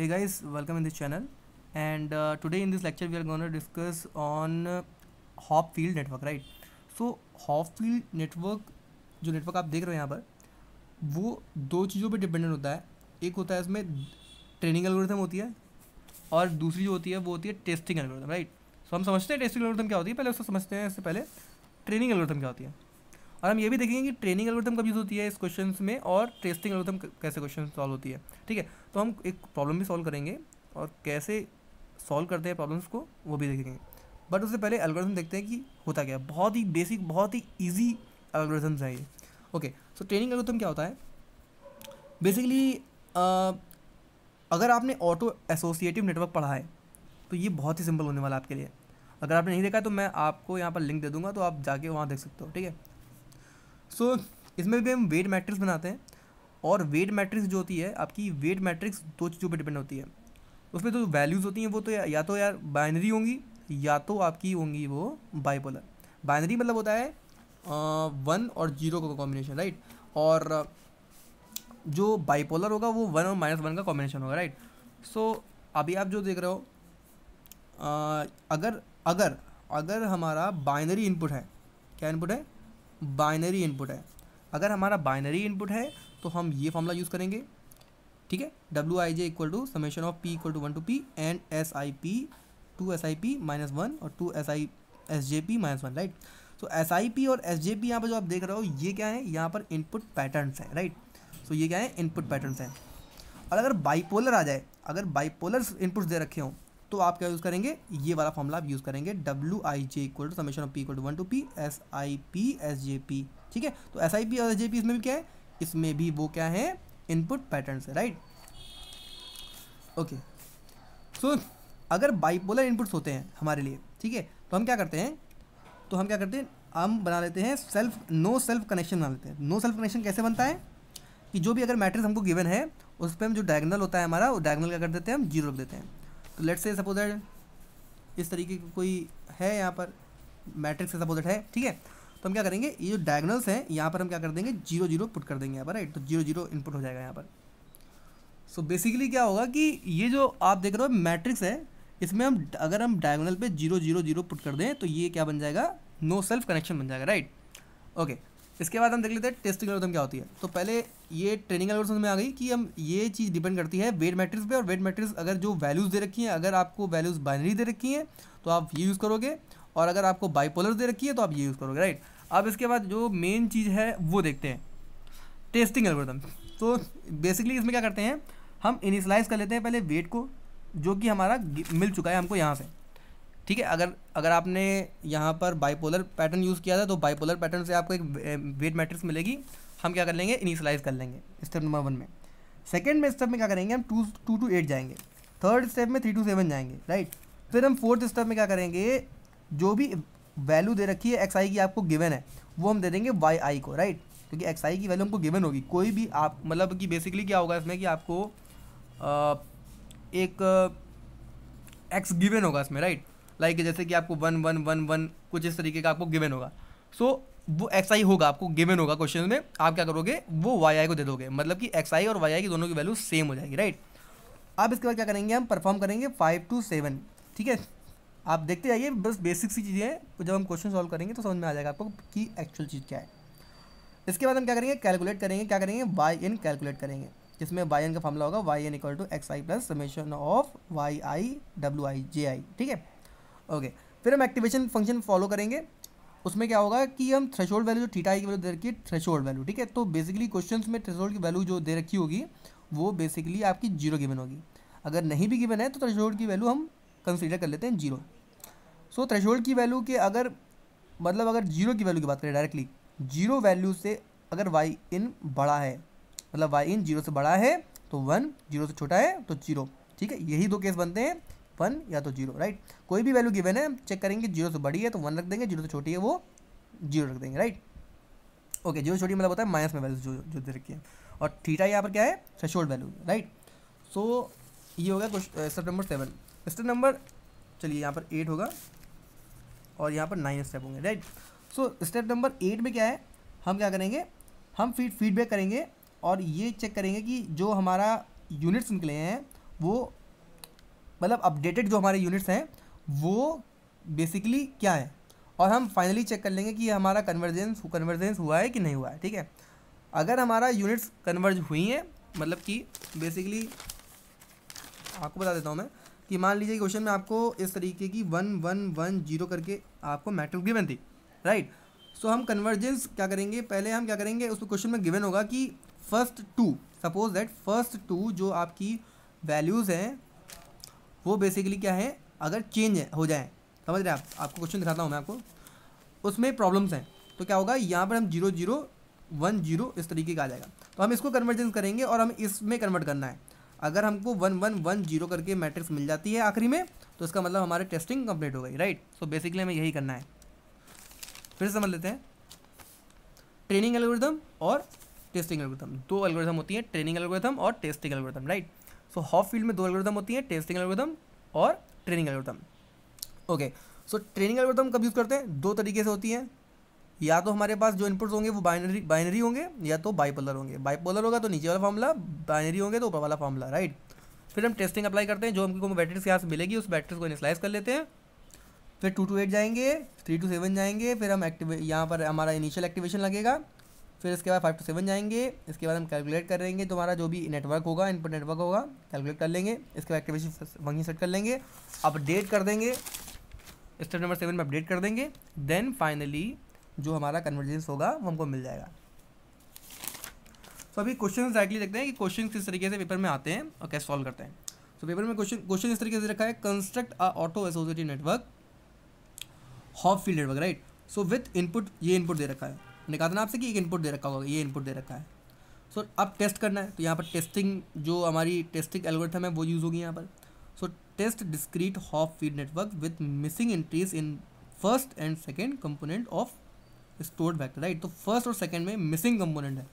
hey guys welcome in this channel. And uh, today in this lecture we are going to discuss on uh, hop field network right? So hop field network जो network आप देख रहे हो यहाँ पर वो दो चीज़ों पे डिपेंडेंट होता है। एक होता है इसमें ट्रेनिंग एल्गोरिथम होती है और दूसरी जो होती है वो होती है टेस्टिंग एल्गोरिथम राइट सो हम समझते हैं टेस्टिंग एल्गोरिथम क्या होती है? पहले उसको समझते हैं इससे पहले ट्रेनिंग एल्गोरिथम क्या होती है। और हम ये भी देखेंगे कि ट्रेनिंग एल्गोरिथम कब यूज़ होती है इस क्वेश्चन में और टेस्टिंग एल्गोरिथम कैसे क्वेश्चन सॉल्व होती है। ठीक है? तो हम एक प्रॉब्लम भी सॉल्व करेंगे और कैसे सॉल्व करते हैं प्रॉब्लम्स को, वो भी देखेंगे। बट उससे पहले एल्गोरिथम देखते हैं कि होता क्या है। बहुत ही बेसिक बहुत ही ईजी एल्गोरिथम्स है ये। ओके सो ट्रेनिंग एल्गोरिथम क्या होता है? बेसिकली अगर आपने ऑटो एसोसिएटिव नेटवर्क पढ़ा है तो ये बहुत ही सिंपल होने वाला है आपके लिए। अगर आपने नहीं देखा है तो मैं आपको यहाँ पर लिंक दे दूँगा तो आप जाके वहाँ देख सकते हो। ठीक है? सो so, इसमें भी हम वेट मैट्रिक्स बनाते हैं और वेट मैट्रिक्स जो होती है आपकी वेट मैट्रिक्स दो चीज़ों पर डिपेंड होती है। उसमें तो वैल्यूज़ होती हैं वो तो या, या तो यार बाइनरी होंगी या तो आपकी होंगी वो बाइपोलर बाइनरी मतलब होता है वन और ज़ीरो का कॉम्बिनेशन राइट और जो बाइपोलर होगा वो वन और माइनस वन का कॉम्बिनेशन होगा राइट सो so, अभी आप जो देख रहे हो आ, अगर अगर अगर हमारा बाइनरी इनपुट है क्या इनपुट है? बाइनरी इनपुट है। अगर हमारा बाइनरी इनपुट है तो हम ये फॉर्मूला यूज़ करेंगे। ठीक है? W I J equal to summation of P equal to one to P and S I P to S I P minus one और to S I S J P minus one right तो S I P और S J P यहाँ पर जो आप देख रहे हो, ये क्या है? यहाँ पर इनपुट पैटर्न्स हैं राइट सो ये क्या है? इनपुट पैटर्न्स हैं। और अगर बाईपोलर आ जाए, अगर बाईपोलर इनपुट्स दे रखे हों तो आप क्या यूज़ करेंगे? ये वाला फॉर्मूला आप यूज़ करेंगे। W I J equal to summation of P equal to one to P S I P S J P ठीक है? तो एस आई पी और एस जे पी इसमें भी क्या है? इसमें भी वो क्या है? इनपुट पैटर्न है राइट ओके सो अगर बाइपोलर इनपुट्स होते हैं हमारे लिए, ठीक है? तो हम क्या करते हैं? तो हम क्या करते हैं? हम बना लेते हैं सेल्फ नो सेल्फ कनेक्शन बना लेते हैं। नो सेल्फ कनेक्शन कैसे बनता है? कि जो भी अगर मैट्रिक्स हमको गिवन है, उस पर हम जो डायगनल होता है हमारा, वो डायगनल क्या कर देते हैं? हम ज़ीरो रख देते हैं। तो लेट्स से सपोज़ दैट इस तरीके की कोई है यहाँ पर मैट्रिक्स से सपोज़ है, ठीक है? तो हम क्या करेंगे, ये जो डायगनल्स हैं, यहाँ पर हम क्या कर देंगे ज़ीरो ज़ीरो पुट कर देंगे यहाँ पर राइट तो ज़ीरो ज़ीरो इनपुट हो जाएगा यहाँ पर। सो so बेसिकली क्या होगा कि ये जो आप देख रहे हो मैट्रिक्स है, इसमें हम, अगर हम डायगोनल पे ज़ीरो ज़ीरो ज़ीरो पुट कर दें तो ये क्या बन जाएगा? नो सेल्फ कनेक्शन बन जाएगा राइट ओके इसके बाद हम देख लेते हैं टेस्टिंग एल्गोरिथम क्या होती है। तो पहले ये ट्रेनिंग एल्गोरिथम में आ गई कि हम ये चीज़ डिपेंड करती है वेट मैट्रिक्स पे और वेट मैट्रिक्स अगर जो वैल्यूज़ दे रखी हैं, अगर आपको वैल्यूज़ बाइनरी दे रखी हैं तो आप ये यूज़ करोगे और अगर आपको बाईपोलर दे रखी है तो आप ये यूज़ करोगे राइट अब इसके बाद जो मेन चीज़ है, वो देखते हैं। टेस्टिंग एल्गोरिथम तो बेसिकली इसमें क्या करते हैं, हम इनिशलाइज कर लेते हैं पहले वेट को, जो कि हमारा मिल चुका है हमको यहाँ से। ठीक है अगर अगर आपने यहाँ पर बाइपोलर पैटर्न यूज़ किया था तो बाइपोलर पैटर्न से आपको एक वेट मैट्रिक्स मिलेगी। हम क्या कर लेंगे? इनिशलाइज कर लेंगे स्टेप नंबर वन में। सेकेंड में स्टेप में क्या करेंगे हम? टू टू टू एट जाएँगे। थर्ड स्टेप में थ्री टू सेवन जाएँगे राइट फिर हम फोर्थ स्टेप में क्या करेंगे? जो भी वैल्यू दे रखी है एक्स आई की आपको गिवन है वो हम दे देंगे वाई आई को राइट क्योंकि एक्स आई की वैल्यू हमको गिवन होगी। कोई भी आप मतलब कि बेसिकली क्या होगा इसमें कि आपको आ, एक एक्स गिवन होगा इसमें राइट लाइक जैसे कि आपको वन वन वन वन कुछ इस तरीके का आपको गिवन होगा। सो so, वो एक्स आई होगा आपको गिवन होगा क्वेश्चन में। आप क्या करोगे? वो वाई आई को दे दोगे। मतलब कि एक्स आई और वाई आई की दोनों की वैल्यू सेम हो जाएगी राइट अब इसके बाद क्या करेंगे हम? परफॉर्म करेंगे फाइव टू सेवन ठीक है? आप देखते जाइए बस बेसिक सी चीज़ें हैं। जब हम क्वेश्चन सॉल्व करेंगे तो समझ में आ जाएगा आपको कि एक्चुअल चीज़ क्या है। इसके बाद हम क्या करेंगे? कैलकुलेट करेंगे। क्या करेंगे? वाई एन कैलकुलेट करेंगे। जिसमें वाई एन का फॉर्मला होगा Y N equal to X I plus summation of Y I W I J I ठीक है? ओके, फिर हम एक्टिवेशन फ़ंक्शन फॉलो करेंगे। उसमें क्या होगा कि हम थ्रेशोल्ड वैल्यू जो थीटा आई की वैल्यू दे रखी है थ्रेशोल्ड वैल्यू ठीक है? तो बेसिकली क्वेश्चंस में थ्रेशोल्ड की वैल्यू जो दे रखी होगी, वो बेसिकली आपकी ज़ीरो गिवन होगी। अगर नहीं भी गिवन है तो थ्रेशोल्ड की वैल्यू हम कंसिडर कर लेते हैं ज़ीरो सो थ्रेशोल्ड की वैल्यू के अगर मतलब अगर ज़ीरो की वैल्यू की बात करें डायरेक्टली ज़ीरो वैल्यू से अगर वाई इन बड़ा है मतलब वाई इन ज़ीरो से बड़ा है तो वन ज़ीरो से छोटा है तो ज़ीरो ठीक है? यही दो केस बनते हैं। वन या तो ज़ीरो राइट कोई भी वैल्यू गिवन है चेक करेंगे, ज़ीरो से बड़ी है तो वन रख देंगे, ज़ीरो से छोटी है वो ज़ीरो रख देंगे राइट ओके ज़ीरो छोटी मतलब होता है माइनस में वैल्यू जो जो दे रखी है। और थीटा यहाँ पर क्या है? थ्रेशोल्ड वैल्यू राइट सो ये हो गया step number seven step number चलिए यहाँ पर एट होगा और यहाँ पर नाइन स्टेप होंगे right so step number eight में क्या है? हम क्या करेंगे? हम फ़ीड फीडबैक करेंगे और ये चेक करेंगे कि जो हमारा यूनिट्स निकले हैं, वो मतलब अपडेटेड जो हमारे यूनिट्स हैं, वो बेसिकली क्या है? और हम फाइनली चेक कर लेंगे कि हमारा कन्वर्जेंस कन्वर्जेंस हुआ है कि नहीं हुआ है, ठीक है? अगर हमारा यूनिट्स कन्वर्ज हुई हैं मतलब कि बेसिकली आपको बता देता हूँ मैं, कि मान लीजिए क्वेश्चन में आपको इस तरीके की वन वन वन ज़ीरो करके आपको मैट्रिक्स गिवन थी राइट सो हम कन्वर्जेंस क्या करेंगे? पहले हम क्या करेंगे उस क्वेश्चन में गिवन होगा कि first two suppose that first two जो आपकी वैल्यूज़ हैं वो बेसिकली क्या है, अगर चेंज हो जाए, समझ रहे हैं आप? आपको क्वेश्चन दिखाता हूँ मैं आपको। उसमें प्रॉब्लम्स हैं। तो क्या होगा, यहाँ पर हम ज़ीरो ज़ीरो वन ज़ीरो इस तरीके का आ जाएगा। तो हम इसको कन्वर्जेंस करेंगे और हम इसमें कन्वर्ट करना है। अगर हमको वन वन वन ज़ीरो करके मैट्रिक्स मिल जाती है आखिरी में तो इसका मतलब हमारे टेस्टिंग कंप्लीट हो गई राइट सो बेसिकली हमें यही करना है। फिर समझ लेते हैं। ट्रेनिंग एल्गोरिथम और टेस्टिंग एल्गोरिथम दो एल्गोरिथम होती है ट्रेनिंग एल्गोरिथम और testing algorithm right so Hopfield में दो एल्गोरिथम होती है? टेस्टिंग एल्गोरिथम और training algorithm okay so training algorithm कब यूज़ करते हैं? दो तरीके से होती हैं. या तो हमारे पास जो इनपुट्स होंगे वो बाइनरी बाइनरी होंगे, या तो बाइपोलर होंगे. बाइपोलर होगा तो नीचे वाला फॉर्मूला बाइनरी होंगे तो ऊपर वाला फॉर्मूला राइट फिर हम टेस्टिंग अप्लाई करते हैं, जो हमको बैटरीज यहाँ से मिलेगी, उस बैटरीज को इनिशलाइज कर लेते हैं. फिर टू टू एट जाएँगे थ्री टू सेवन जाएँगे, फिर हम एक्टिव यहाँ पर हमारा इनिशियल एक्टिवेशन लगेगा. फिर इसके बाद फाइव टू सेवन जाएँगे। इसके बाद हम कैलकुलेट करेंगे। तो हमारा जो भी नेटवर्क होगा इनपुट नेटवर्क होगा कैलकुलेट कर लेंगे। इसके बाद एक्टिवेशन वहीं सेट कर लेंगे। अपडेट कर देंगे। स्टेप नंबर सेवन में अपडेट कर देंगे। देन फाइनली जो हमारा कन्वर्जेंस होगा, वो हमको मिल जाएगा। तो अभी क्वेश्चन डायरेक्टली देखते हैं कि क्वेश्चन किस तरीके से पेपर में आते हैं और कैसे सॉल्व करते हैं। तो पेपर में क्वेश्चन क्वेश्चन इस तरीके से रखा है construct a auto associated network Hopfield network right so with input ये इनपुट दे रखा है। निकालना कहा था ना आपसे कि एक इनपुट दे रखा होगा ये इनपुट दे रखा है। सो so, अब टेस्ट करना है। तो यहाँ पर टेस्टिंग जो हमारी टेस्टिंग एल्गोरिथम है वो यूज़ होगी यहाँ पर। So test discrete Hopfield network with missing entries in first and second component of stored vector right तो फ़र्स्ट और सेकेंड में मिसिंग कंपोनेंट है।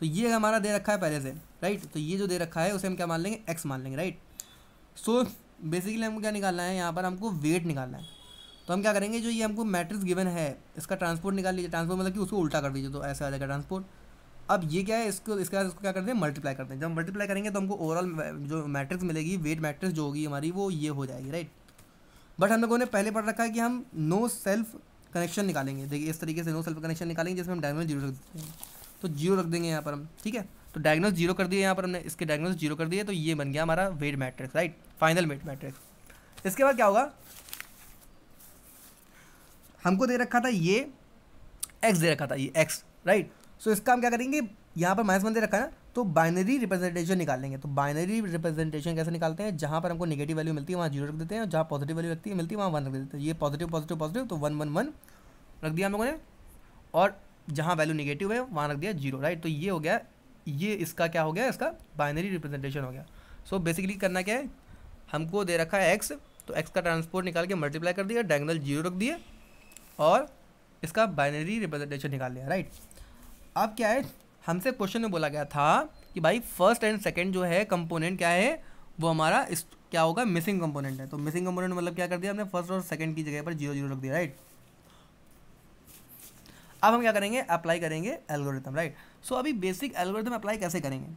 तो ये हमारा दे रखा है पहले से राइट तो ये जो दे रखा है उसे हम क्या मान लेंगे? एक्स मान लेंगे राइट सो बेसिकली हमको क्या निकालना है? यहाँ पर हमको वेट निकालना है। तो हम क्या करेंगे, जो ये हमको मैट्रिक्स गिवन है, इसका ट्रांसपोर्ट निकाल लीजिए। ट्रांसपोर्ट मतलब कि उसको उल्टा कर दीजिए तो ऐसे आ जाएगा ट्रांसपोर्ट अब ये क्या है, इसको, इसके बाद इसको क्या करते हैं मल्टीप्लाई करते हैं। जब मल्टीप्लाई करेंगे तो हमको ओवरऑल जो मैट्रिक्स मिलेगी वेट मैट्रिक्स जो होगी हमारी, वो ये हो जाएगी राइट बट हम लोगों ने पहले पढ़ रखा है कि हम नो सेल्फ कनेक्शन निकालेंगे। देखिए, इस तरीके से नो सेल्फ कनेक्शन निकालेंगे, जिसमें हम डायग्नोज ज़ीरो रख देते हैं। तो ज़ीरो रख देंगे यहाँ पर हम, ठीक है? तो डायग्नोज ज़ीरो कर दिए यहाँ पर हमने, इसके डायग्नोज ज़ीरो कर दिए तो ये बन गया हमारा weight matrix right final weight matrix इसके बाद क्या होगा? हमको दे रखा था ये एक्स दे रखा था ये एक्स राइट सो इसका हम क्या करेंगे? यहाँ पर माइनस वन दे रखा है तो बाइनरी रिप्रेजेंटेशन निकालेंगे तो बाइनरी रिप्रेजेंटेशन कैसे निकालते हैं? जहाँ पर हमको नेगेटिव वैल्यू मिलती है, वहाँ ज़ीरो रख देते हैं जहाँ पॉजिटिव वैल्यू लगती है, मिलती है, वहाँ वन रख देते हैं। ये पॉजिटिव पॉजिटिव पॉजिटिव तो वन वन वन रख दिया हम लोगों ने। और जहाँ वैल्यू निगेटिव है, वहाँ रख दिया ज़ीरो राइट तो ये हो गया, ये इसका क्या हो गया? इसका बाइनरी रिप्रेजेंटेशन हो गया। सो so बेसिकली करना क्या है? हमको दे रखा है एक्स तो एक्स का ट्रांसपोर्ट निकाल के मल्टीप्लाई कर दिया डायगनल ज़ीरो रख दिए और इसका बाइनरी रिप्रेजेंटेशन निकाल लिया राइट अब क्या है? हमसे क्वेश्चन में बोला गया था कि भाई फ़र्स्ट एंड सेकेंड जो है कंपोनेंट क्या है? वो हमारा इस क्या होगा? मिसिंग कंपोनेंट है। तो मिसिंग कंपोनेंट मतलब क्या कर दिया हमने? फ़र्स्ट और सेकेंड की जगह पर ज़ीरो ज़ीरो रख दिया राइट अब हम क्या करेंगे? अप्लाई करेंगे एल्गोरिथम राइट सो अभी बेसिक एल्गोरिथम अप्लाई कैसे करेंगे?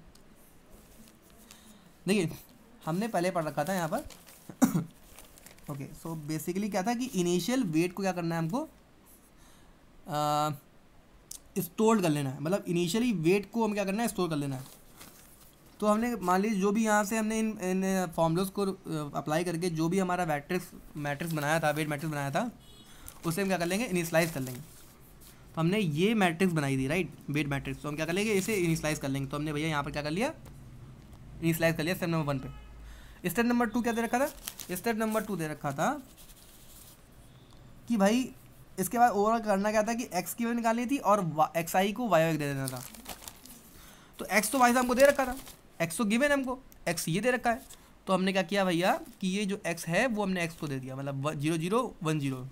देखिए, हमने पहले पढ़ रखा था यहाँ पर ओके सो बेसिकली क्या था कि इनिशियल वेट को क्या करना है हमको स्टोर कर लेना है। मतलब इनिशियली वेट को हम क्या करना है स्टोर कर लेना है। तो हमने, मान लीजिए जो भी यहाँ से हमने इन इन फॉर्मूलोज को अप्लाई करके जो भी हमारा मैट्रिक्स मैट्रिक्स बनाया था वेट मैट्रिक्स बनाया था, उसे हम क्या कर लेंगे इनिशलाइज कर लेंगे। तो हमने ये मैट्रिक्स बनाई थी राइट वेट मैट्रिक्स तो हम क्या कर लेंगे, इसे इनिशलाइज कर लेंगे। तो हमने भैया यहाँ पर क्या कर लिया? इनिशलाइज कर लिया स्टेप नंबर वन पे। स्टेप नंबर टू क्या दे रखा था? स्टेप नंबर टू दे रखा था कि भाई, इसके बाद ओवरऑल करना क्या था कि एक्स की वैल्यू निकालनी थी और एक्स आई को वाई दे देना था। तो एक्स तो वाई से हमको दे रखा था। एक्स तो गिवन हमको। एक्स ये दे रखा है। तो हमने क्या किया भैया कि ये जो एक्स है, वो हमने एक्स को दे दिया। मतलब zero zero one zero.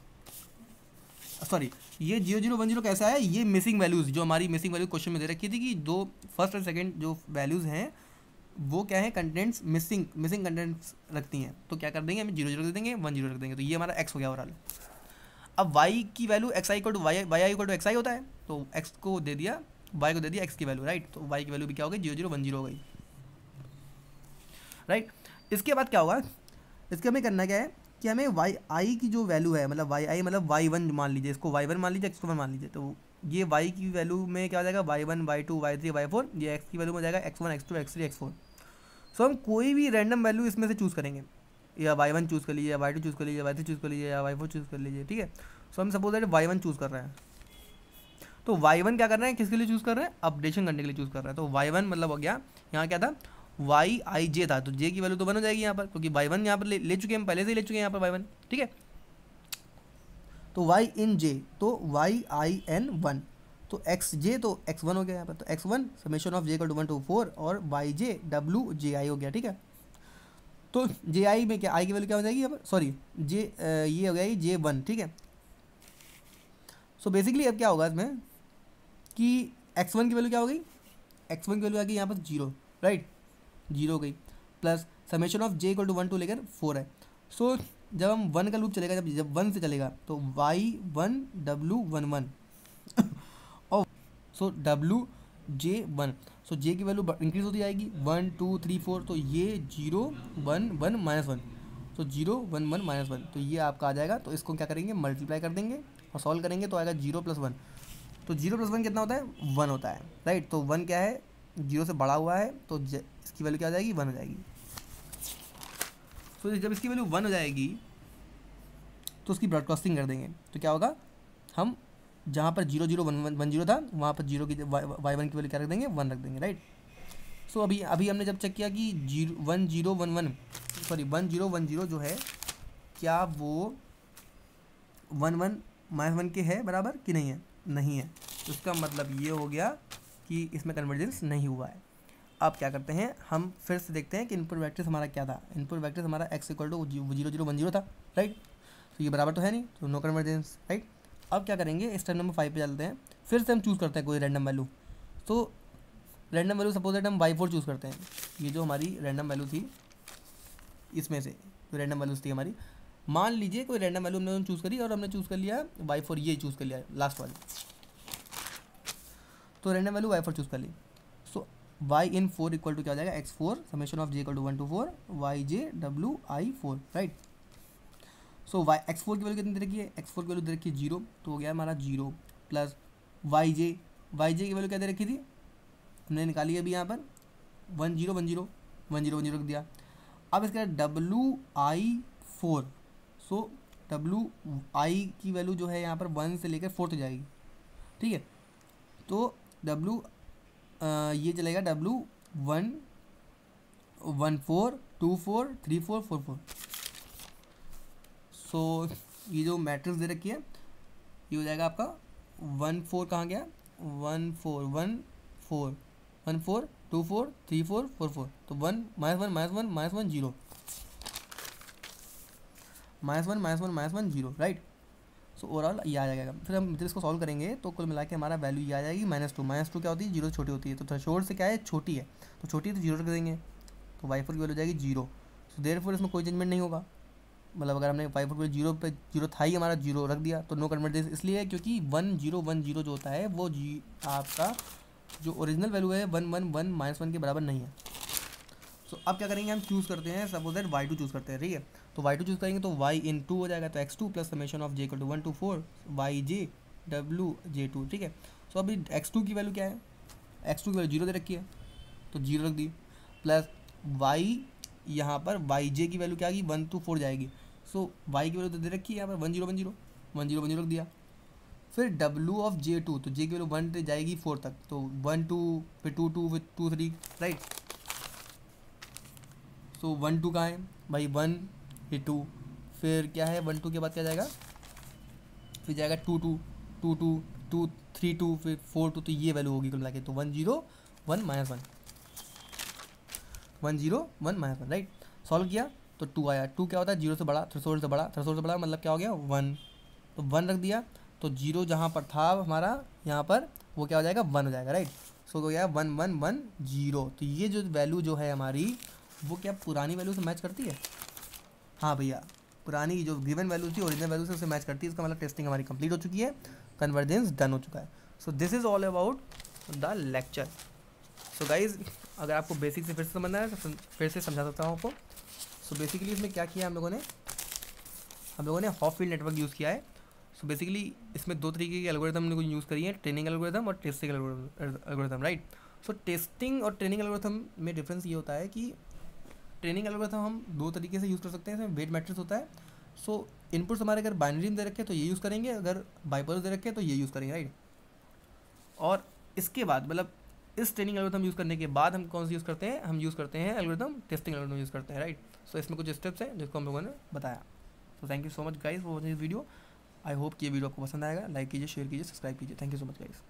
Sorry ये ज़ीरो ज़ीरो वन ज़ीरो कैसा है? ये मिसिंग वैल्यूज़ जो हमारी मिसिंग वैल्यू क्वेश्चन में दे रखी थी कि दो फ़र्स्ट और सेकंड जो वैल्यूज़ हैं वो क्या है कंटेंट्स मिसिंग मिसिंग कंटेंट्स रखती हैं। तो क्या कर देंगे, हमें ज़ीरो ज़ीरो दे देंगे वन ज़ीरो रख देंगे। तो ये हमारा एक्स हो गया ओवरऑल अब वाई की value X I equal to Y Y I equal to X I होता है। तो एक्स को दे दिया वाई को दे दिया एक्स की वैल्यू राइट तो वाई की वैल्यू भी क्या हो गई ज़ीरो ज़ीरो वन ज़ीरो हो गई। राइट इसके बाद क्या होगा? इसके हमें करना क्या है कि हमें वाई आई की जो वैल्यू है मतलब वाई आई मतलब वाई वन मान लीजिए, इसको वाई वन मान लीजिए एक्स वन मान लीजिए तो ये वाई की वैल्यू में क्या हो जाएगा? Y one Y two Y three Y four ये एक्स की वैल्यू में जाएगा X one X two X three X four so हम कोई भी रैंडम वैल्यू इसमें से चूज़ करेंगे। या वाई वन चूज़ कर लीजिए या वाई टू चूज़ कर लीजिए वाई थ्री चूज़ कर लीजिए या वाई फोर चूज़ कर लीजिए ठीक है? सो हम suppose that Y one choose कर रहे हैं। तो वाई वन क्या कर रहे हैं? किसके लिए चूज़ कर रहे हैं? अपडेशन करने के लिए चूज़ कर रहे हैं। तो वाई वन मतलब हो गया यहाँ क्या था? वाई आई जे था। तो जे की वैल्यू तो वन हो जाएगी यहाँ पर क्योंकि वाई वन यहाँ पर ले, ले चुके हैं हम पहले से ही ले चुके हैं यहाँ पर वाई वन ठीक है? तो वाई इन जे तो वाई आई एन वन तो एक्स जे तो एक्स वन हो गया यहाँ पर। तो X one summation of J का टू वन टू फोर और Y J W J I हो गया ठीक है? तो जे आई में क्या आई की वैल्यू क्या हो जाएगी यहाँ पर? सॉरी जे ये हो गया जे वन ठीक है? सो बेसिकली अब क्या होगा इसमें कि एक्स वन की वैल्यू क्या हो गई? एक्स वन की वैल्यू आ गई यहाँ पर ज़ीरो राइट ज़ीरो हो गई। Plus summation of J equal to one to लेकर फोर है। सो so, जब हम वन का लूप चलेगा, जब जब वन से चलेगा तो Y one W one one. और सो डब्लू जे वन। सो जे की वैल्यू इंक्रीज होती जाएगी। वन, टू, थ्री, फोर तो ये zero, one one minus one. तो zero, one one minus one. तो ये आपका आ जाएगा। तो इसको क्या करेंगे? मल्टीप्लाई कर देंगे और सॉल्व करेंगे तो आएगा ज़ीरो प्लस वन। तो ज़ीरो प्लस वन कितना होता है? वन होता है। राइट तो वन क्या है? ज़ीरो से बड़ा हुआ है। तो इसकी वैल्यू क्या हो जाएगी? वन हो जाएगी। तो जब इसकी वैल्यू वन हो जाएगी तो उसकी ब्रॉडकास्टिंग कर देंगे। तो क्या होगा? हम जहाँ पर zero zero one one one zero था वहाँ पर ज़ीरो की वाई वन की वैल्यू क्या रख देंगे? वन रख देंगे राइट सो so, अभी अभी हमने जब चेक किया कि zero one zero one one sorry one zero one zero जो है क्या वो वन वन माइनस वन के है बराबर कि नहीं है? नहीं है। तो इसका मतलब ये हो गया कि इसमें कन्वर्जेंस नहीं हुआ है। अब क्या करते हैं, हम फिर से देखते हैं कि इनपुट वैक्टर हमारा क्या था। इनपुट वैक्टर हमारा X equal to zero zero one, zero था राइट तो ये बराबर तो है नहीं तो नो कन्वर्जेंस राइट अब क्या करेंगे स्टेप नंबर फाइव पे चलते हैं, फिर से हम चूज़ करते हैं कोई रैंडम वैल्यू तो रैंडम वैल्यू सपोज़ दैट हम वाई फोर चूज़ करते हैं, ये जो हमारी रैंडम वैल्यू थी, इसमें से कोई रैंडम वैल्यूज़ थी हमारी, मान लीजिए कोई रैंडम वैल्यू हमने चूज़ करी और हमने चूज़ कर लिया वाई फोर ये चूज़ कर लिया लास्ट वाली। तो random value Y four choose कर ली। Y in four equal to क्या हो जाएगा? X four summation of J equal to one to four Y J W I four right so Y X four की value कितनी दे रखी है? X four की वैल्यू दे रखी है ज़ीरो तो हो गया हमारा zero plus Y J Y J की वैल्यू क्या दे रखी थी? हमने निकाली अभी यहाँ पर। One zero one zero one zero one zero रख दिया। अब इसका W I four so W I की वैल्यू जो है यहाँ पर वन से लेकर फोर तक जाएगी। ठीक है? तो डब्लू ये चलेगा W one one four, two four, three four four four. So ये जो मैट्रिक्स दे रखी है, ये हो जाएगा आपका वन फोर कहाँ गया? One four one four one four, two four, three four four four. तो one minus one minus one minus one zero minus one minus one minus one zero right so overall ये आ जाएगा। फिर हम इसको solve करेंगे तो कुल मिला के हमारा वैल्यू ये आ जाएगी माइनस टू माइनस टू क्या होती है? ज़ीरो छोटी होती है। तो थ्रेशोल्ड से क्या है? छोटी है। तो छोटी है तो ज़ीरो रख देंगे। तो वाई फोर की वैल्यू जाएगी ज़ीरो सो देर फोर इसमें कोई चेंजमेंट नहीं होगा। मतलब अगर हमने वाई फोर की ज़ीरो पे ज़ीरो था ही, हमारा ज़ीरो रख दिया तो नो कन्वर्टेंस इसलिए क्योंकि वन ज़ीरो वन ज़ीरो जो होता है, वो जी आपका जो ओरिजिनल वैल्यू है one one one minus one के बराबर नहीं है। सो अब क्या करेंगे, हम चूज़ करते हैं suppose that Y two choose करते हैं, ठीक है? तो वाई टू चूज़ करेंगे तो वाई इन टू हो जाएगा तो X two plus summation of J equal to one to four Y J W J two ठीक है? सो अभी एक्स टू की वैल्यू क्या है? एक्स टू की वैल्यू ज़ीरो दे रखी है तो ज़ीरो रख दी। प्लस वाई यहाँ पर वाई जे की वैल्यू क्या आएगी वन टू फोर जाएगी। सो वाई की वैल्यू तो दे रखी है यहाँ पर one zero one zero one zero one zero रख दिया। फिर डब्ल्यू ऑफ़ जे टू तो जे की वैल्यू वन जाएगी फोर तक तो वन टू फिर टू टू फिर two three right so one two कहाँ है? भाई वन, ये टू। फिर क्या है? वन टू के बाद क्या जाएगा? फिर जाएगा two two two two two three two, फिर फोर टू तो ये वैल्यू होगी कुल मिला के। तो one zero, one minus one. One zero, one minus one right solve किया तो टू आया। टू क्या होता है? ज़ीरो से बड़ा थ्रेसोल्ड से बड़ा। थ्रेसोल्ड से बड़ा मतलब क्या हो गया? वन। तो वन रख दिया तो ज़ीरो जहाँ पर था हमारा, यहाँ पर वो क्या हो जाएगा? वन हो जाएगा राइट सो हो गया वन वन वन, ज़ीरो। तो ये जो वैल्यू जो है हमारी वो क्या पुरानी वैल्यू से मैच करती है? हाँ भैया, पुरानी जो गिवन वैल्यू थी ओरिजिनल वैल्यू से उसे मैच करती है, इसका मतलब टेस्टिंग हमारी कंप्लीट हो चुकी है कन्वर्जेंस डन हो चुका है। So this is all about the lecture so guys अगर आपको बेसिक से फिर से समझना है तो फिर से समझा सकता हूँ आपको। सो बेसिकली इसमें क्या किया हम लोगों ने? हम लोगों ने हॉफ फ़ील्ड नेटवर्क यूज़ किया है। सो so बेसिकली इसमें दो तरीके के एल्गोरिथम ने यूज़ करी है ट्रेनिंग एल्गोरिथम और testing algorithm right so testing और ट्रेनिंग एल्गोरिथम में डिफरेंस ये होता है कि ट्रेनिंग एल्गोरिथम हम दो तरीके से यूज़ कर सकते हैं, इसमें वेट मैट्रिक्स होता है। सो इनपुट्स हमारे अगर बाइनरी दे रखे तो ये यूज़ करेंगे, अगर बाइपर्स दे रखे तो ये यूज़ करेंगे, राइट? और इसके बाद मतलब इस ट्रेनिंग एल्गोरिथम यूज़ करने के बाद हम कौन सा यूज़ करते हैं? हम यूज़ करते हैं एल्गोरिथम टेस्टिंग एल्गोरिथम यूज़ करते हैं, राइट? सो इसमें कुछ स्टेप्स हैं, जिसको हम लोगों ने बताया। So thank you so much guys for watching this video I hope कि ये वीडियो आपको पसंद आएगा। लाइक कीजिए शेयर कीजिए सब्सक्राइब कीजिए। Thank you so much guys